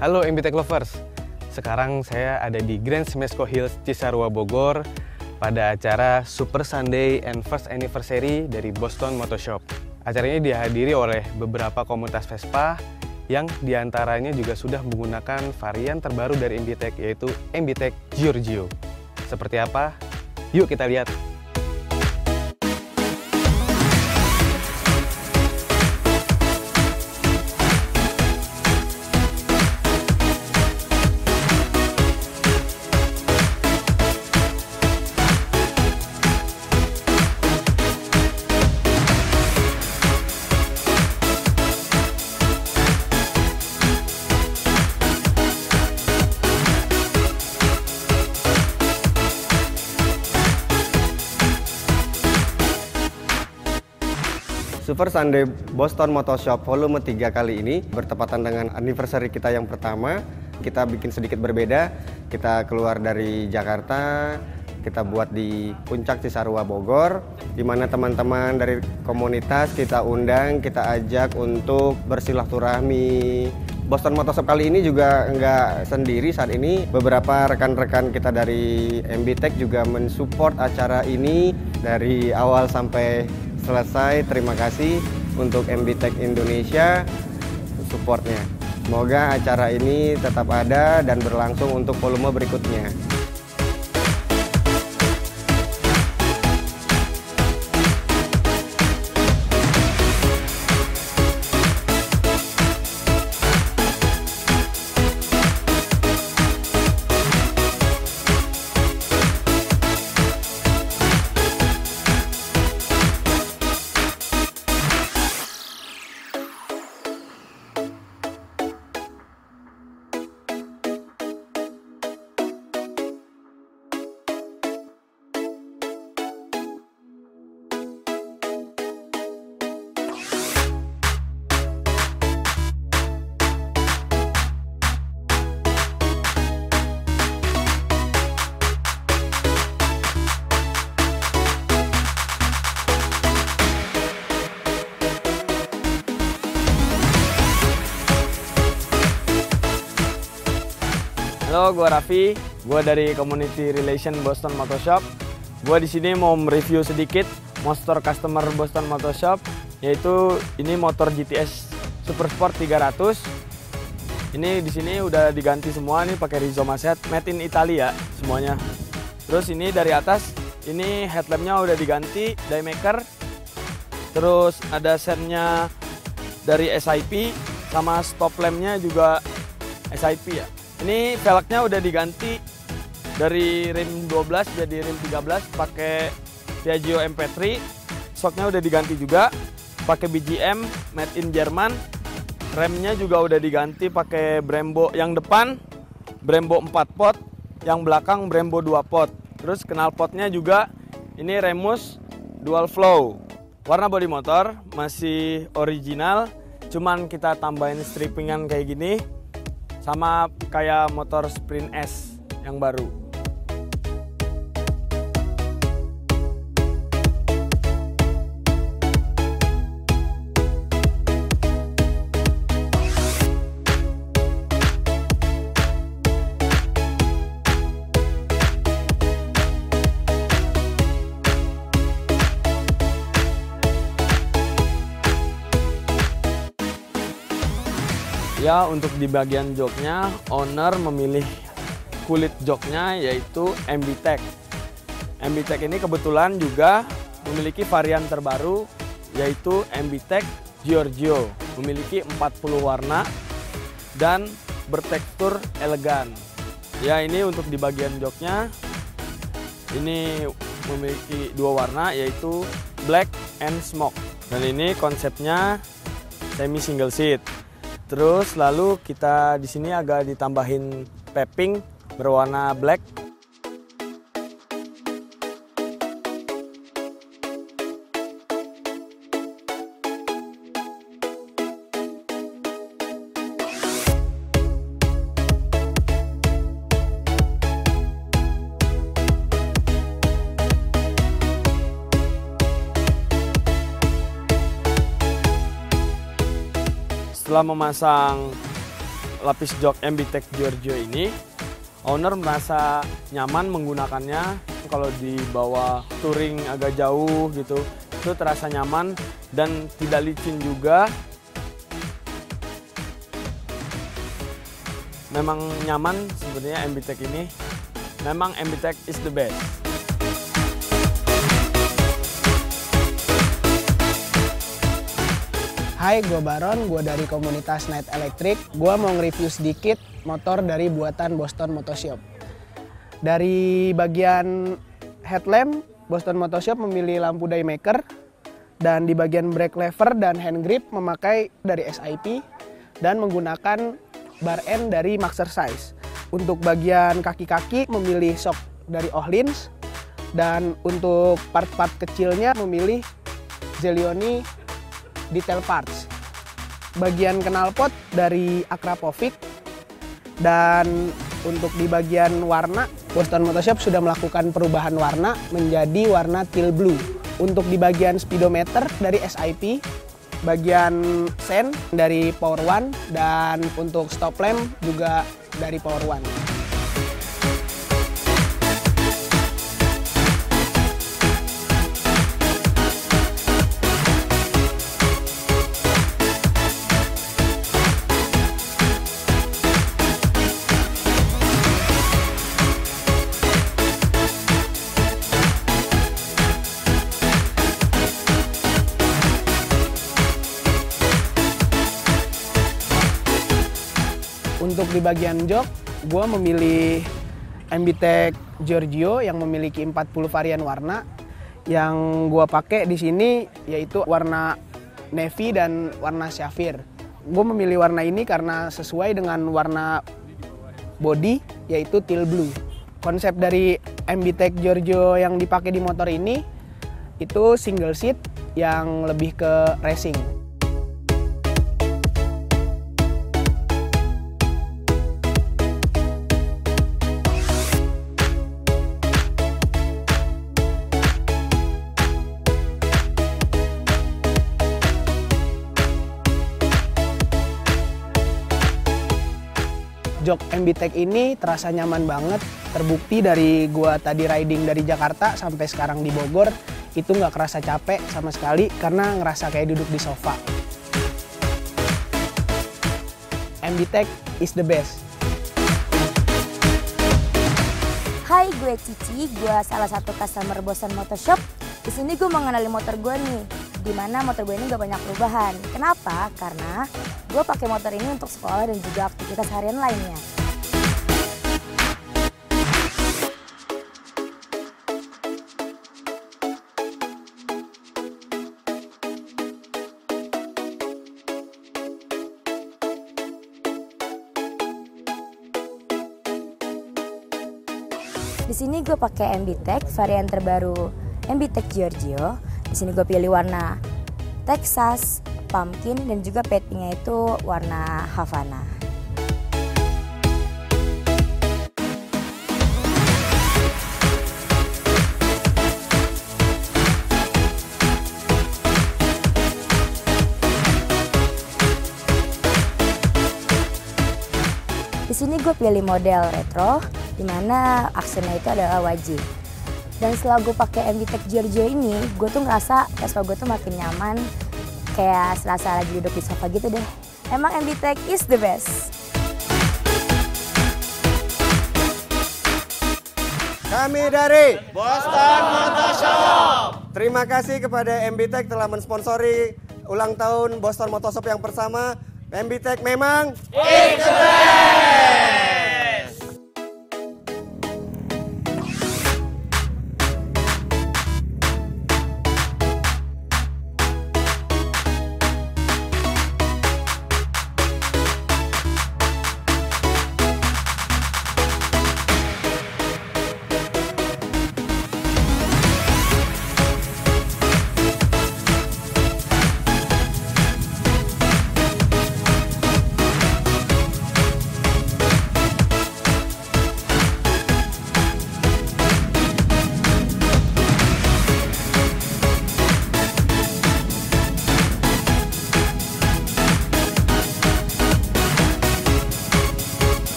Halo MBTech Lovers, sekarang saya ada di Grand Smesco Hills Cisarua Bogor pada acara Super Sunday and First Anniversary dari Boston Motor Shop. Acara ini dihadiri oleh beberapa komunitas Vespa yang di antaranya juga sudah menggunakan varian terbaru dari MBTech yaitu MBTech Giorgio. Seperti apa? Yuk kita lihat. Super Sunday Boston Motor Shop volume 3 kali ini bertepatan dengan anniversary kita yang pertama. Kita bikin sedikit berbeda. Kita keluar dari Jakarta, kita buat di Puncak Cisarua Bogor di mana teman-teman dari komunitas kita undang, kita ajak untuk bersilaturahmi. Boston Motor Shop kali ini juga nggak sendiri saat ini beberapa rekan-rekan kita dari MB Tech juga mensupport acara ini dari awal sampai selesai. Terima kasih untuk MB Tech Indonesia supportnya. Semoga acara ini tetap ada dan berlangsung untuk volume berikutnya. Halo, gue Raffi. Gue dari Community Relation Boston Motor Shop. Gue di sini mau mereview sedikit monster customer Boston Motor Shop, yaitu ini motor GTS Super Sport 300. Ini di sini udah diganti semua nih pakai Rizoma set made in Italia semuanya. Terus ini dari atas ini headlampnya udah diganti die maker. Terus ada sennya dari SIP sama stop lampnya juga SIP ya. Ini velgnya udah diganti dari rim 12 jadi rim 13 pakai Piaggio MP3. Shocknya udah diganti juga pakai BGM made in Jerman. Remnya juga udah diganti pakai Brembo yang depan Brembo 4 pot, yang belakang Brembo 2 pot. Terus knalpotnya juga ini Remus dual flow. Warna bodi motor masih original, cuman kita tambahin strippingan kayak gini sama kayak motor Sprint S yang baru. Ya untuk di bagian joknya owner memilih kulit joknya yaitu MB Tech. MB Tech ini kebetulan juga memiliki varian terbaru yaitu MB Tech Giorgio. Memiliki 40 warna dan bertekstur elegan. Ya ini untuk di bagian joknya ini memiliki dua warna yaitu black and smoke. Dan ini konsepnya semi single seat. Terus lalu kita di sini agak ditambahin paving berwarna black. Setelah memasang lapis jok MBTEK Giorgio ini, owner merasa nyaman menggunakannya. Kalau dibawa touring agak jauh gitu itu terasa nyaman dan tidak licin juga. Memang nyaman sebenarnya MBTEK ini. Memang MBTEK is the best Hai, gue Baron, gue dari komunitas Night Electric. Gue mau nge-review sedikit motor dari buatan Boston Motoshop. Dari bagian headlamp, Boston Motoshop memilih lampu Daymaker. Dan di bagian brake lever dan hand grip memakai dari SIP dan menggunakan bar end dari Maxercise. Untuk bagian kaki-kaki memilih shock dari Ohlins dan untuk part-part kecilnya memilih Zelioni detail parts. Bagian knalpot dari Akrapovic dan untuk di bagian warna Boston Motoshop sudah melakukan perubahan warna menjadi warna teal blue. Untuk di bagian speedometer dari SIP, bagian sen dari Power One dan untuk stop lamp juga dari Power One. Untuk di bagian jok, gue memilih MBTEK Giorgio yang memiliki 40 varian warna. Yang gue pakai di sini yaitu warna navy dan warna sapphire. Gue memilih warna ini karena sesuai dengan warna body yaitu teal blue. Konsep dari MBTEK Giorgio yang dipakai di motor ini itu single seat yang lebih ke racing. Jok MBTEK ini terasa nyaman banget. Terbukti dari gua tadi riding dari Jakarta sampai sekarang di Bogor itu nggak kerasa capek sama sekali karena ngerasa kayak duduk di sofa. MBTEK is the best. Hai, gue Cici, gue salah satu customer Bosan Motoshop. Di sini gue mengenali motor gue nih, di mana motor gue ini gak banyak perubahan. Kenapa? Karena gue pakai motor ini untuk sekolah dan juga aktivitas harian lainnya. Di sini gue pakai MB-Tech varian terbaru MB-Tech Giorgio. Di sini gue pilih warna Texas, pumpkin dan juga pettingnya itu warna Havana. Di sini gue pilih model retro, di mana aksennya itu adalah wajib. Dan setelah gue pakai MV Tech Giorgio ini, gue tuh ngerasa Vespa gue tuh makin nyaman, kayak serasa lagi duduk di sofa gitu deh. Emang MV Tech is the best. Kami dari Boston Motoshop. Terima kasih kepada MBTech telah mensponsori ulang tahun Boston Motoshop yang pertama. MBTech memang It's the best!